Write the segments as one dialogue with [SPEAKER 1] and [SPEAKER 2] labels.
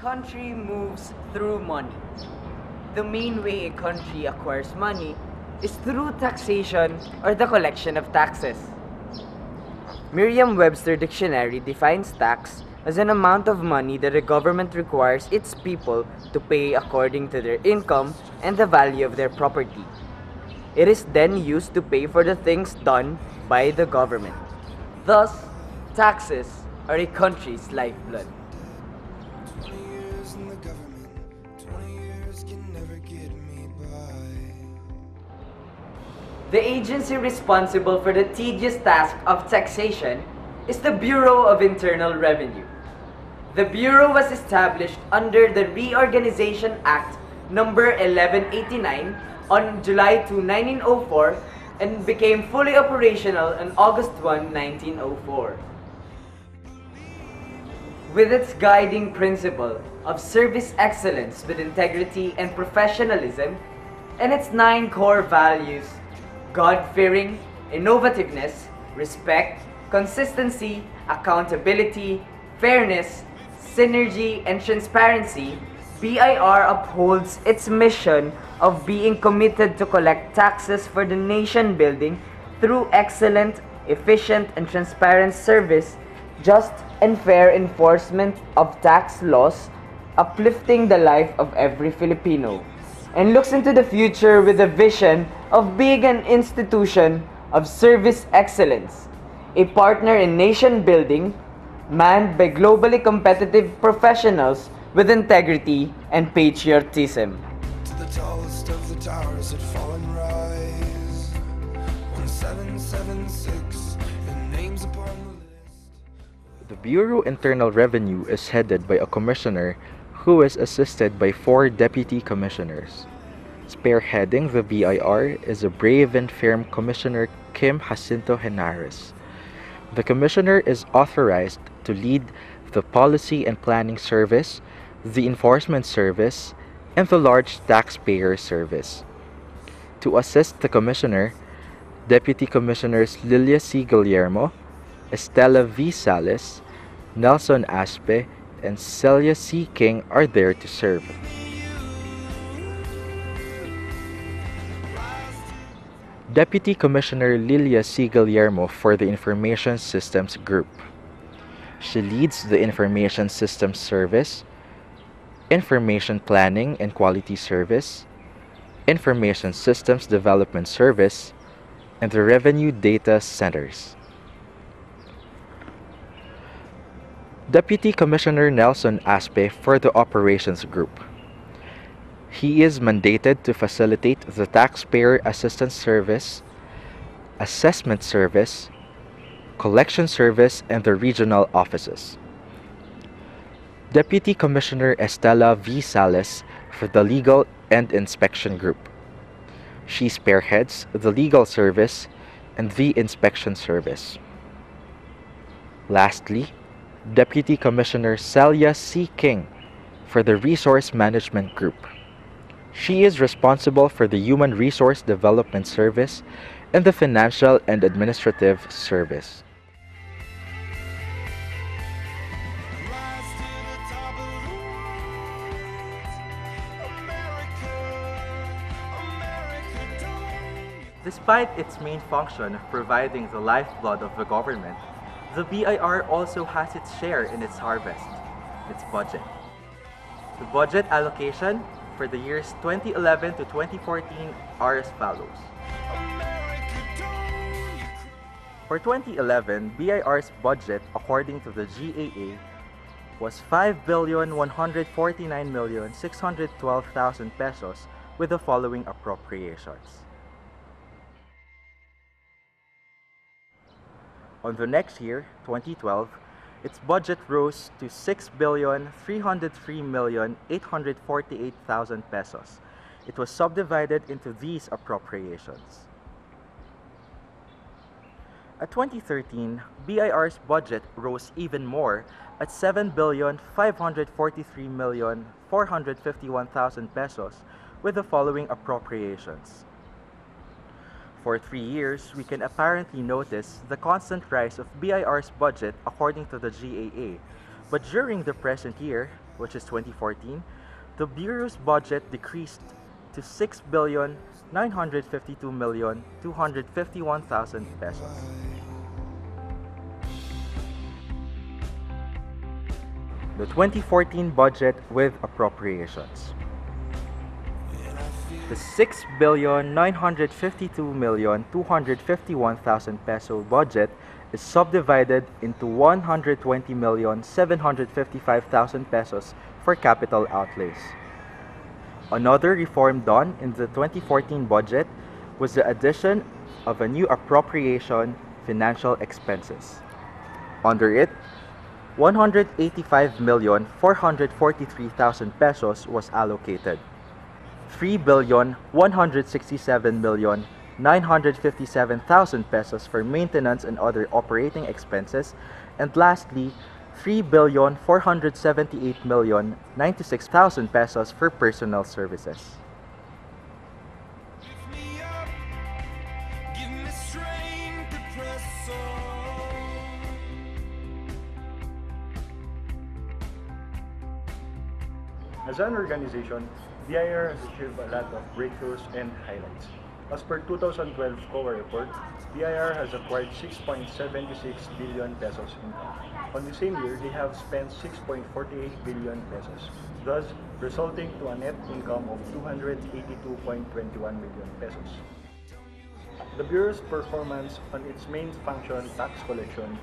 [SPEAKER 1] Country moves through money. The main way a country acquires money is through taxation or the collection of taxes. Merriam Webster Dictionary defines tax as an amount of money that a government requires its people to pay according to their income and the value of their property. It is then used to pay for the things done by the government. Thus, taxes are a country's lifeblood.
[SPEAKER 2] The
[SPEAKER 1] agency responsible for the tedious task of taxation is the Bureau of Internal Revenue. The Bureau was established under the Reorganization Act number 1189 on July 2, 1904 and became fully operational on August 1, 1904. With its guiding principle of service excellence with integrity and professionalism, and its nine core values God fearing, innovativeness, respect, consistency, accountability, fairness, synergy, and transparency, BIR upholds its mission of being committed to collect taxes for the nation building through excellent, efficient, and transparent service, just and fair enforcement of tax laws, uplifting the life of every Filipino, and looks into the future with a vision of being an institution of service excellence, a partner in nation building, manned by globally competitive professionals with integrity and patriotism.
[SPEAKER 2] To the tallest of the towers that fall and rise. 1776, and names upon the list.
[SPEAKER 3] The Bureau Internal Revenue is headed by a commissioner who is assisted by four deputy commissioners. Spearheading the BIR is a brave and firm Commissioner Kim Jacinto Henares. The commissioner is authorized to lead the Policy and Planning Service, the Enforcement Service, and the Large Taxpayer Service. To assist the commissioner, Deputy Commissioners Lilia C. Guillermo, Estela V. Sales, Nelson Aspe, and Celia C. King are there to serve. Deputy Commissioner Lilia C. Guillermo for the Information Systems Group. She leads the Information Systems Service, Information Planning and Quality Service, Information Systems Development Service, and the Revenue Data Centers. Deputy Commissioner Nelson Aspe for the Operations Group. He is mandated to facilitate the Taxpayer Assistance Service, Assessment Service, Collection Service, and the regional offices. Deputy Commissioner Estela V. Sales for the Legal and Inspection Group. She spearheads the Legal Service and the Inspection Service. Lastly, Deputy Commissioner Celia C. King for the Resource Management Group. She is responsible for the Human Resource Development Service and the Financial and Administrative Service.
[SPEAKER 4] Despite its main function of providing the lifeblood of the government, the BIR also has its share in its harvest, its budget. The budget allocation for the years 2011 to 2014 are as follows. For 2011, BIR's budget, according to the GAA, was 5,149,612,000 pesos with the following appropriations. On the next year, 2012, its budget rose to 6,303,848,000 pesos. It was subdivided into these appropriations. At 2013, BIR's budget rose even more at 7,543,451,000 pesos with the following appropriations. For three years, we can apparently notice the constant rise of BIR's budget according to the GAA, But during the present year, which is 2014, the Bureau's budget decreased to 6,952,251,000 pesos. The 2014 budget with appropriations. The 6,952,251,000 peso budget is subdivided into 120,755,000 pesos for capital outlays. Another reform done in the 2014 budget was the addition of a new appropriation financial expenses. Under it, 185,443,000 pesos was allocated. 3,167,957,000 pesos for maintenance and other operating expenses, and lastly, 3,478,096,000 pesos for personal services.
[SPEAKER 2] Lift me up, give me strength to press on.
[SPEAKER 5] As an organization, BIR has achieved a lot of breakthroughs and highlights. As per 2012 COA report, BIR has acquired 6.76 billion pesos income. On the same year, they have spent 6.48 billion pesos, thus resulting to a net income of 282.21 million pesos. The Bureau's performance on its main function, tax collection,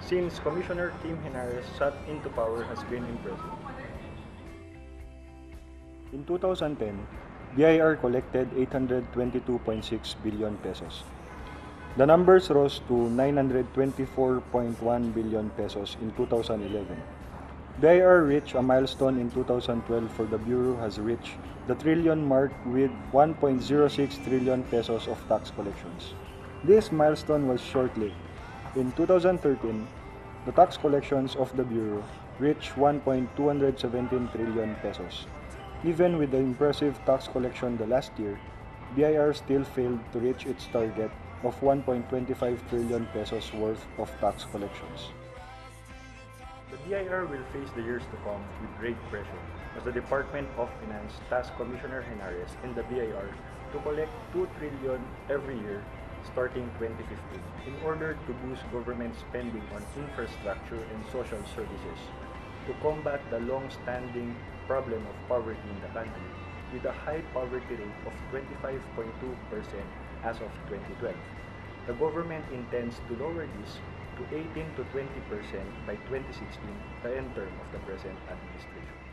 [SPEAKER 5] since Commissioner Kim Henares sat into power has been impressive. In 2010, BIR collected 822.6 billion pesos. The numbers rose to 924.1 billion pesos in 2011. BIR reached a milestone in 2012 for the Bureau has reached the trillion mark with 1.06 trillion pesos of tax collections. This milestone was short-lived. In 2013, the tax collections of the Bureau reached 1.217 trillion pesos. Even with the impressive tax collection the last year, BIR still failed to reach its target of 1.25 trillion pesos worth of tax collections. The BIR will face the years to come with great pressure as the Department of Finance tasked Commissioner Henares and the BIR to collect 2 trillion every year starting 2015 in order to boost government spending on infrastructure and social services to combat the long-standing problem of poverty in the country with a high poverty rate of 25.2% as of 2012. The government intends to lower this to 18 to 20% by 2016, the end term of the present administration.